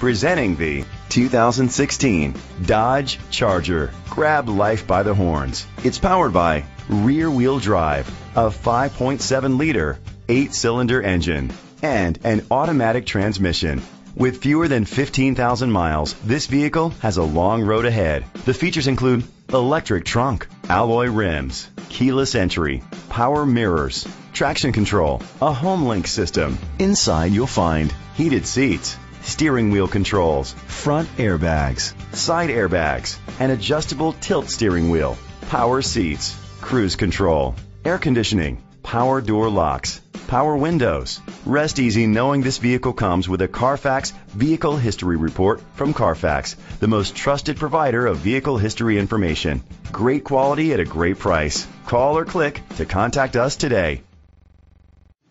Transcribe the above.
Presenting the 2016 Dodge Charger. Grab life by the horns. It's powered by rear wheel drive, a 5.7 liter, 8 cylinder engine, and an automatic transmission. With fewer than 15,000 miles, this vehicle has a long road ahead. The features include electric trunk, alloy rims, keyless entry, power mirrors, traction control, a HomeLink system. Inside you'll find heated seats, steering wheel controls, front airbags, side airbags, an adjustable tilt steering wheel, power seats, cruise control, air conditioning, power door locks, power windows. Rest easy knowing this vehicle comes with a Carfax Vehicle History Report from Carfax, the most trusted provider of vehicle history information. Great quality at a great price. Call or click to contact us today.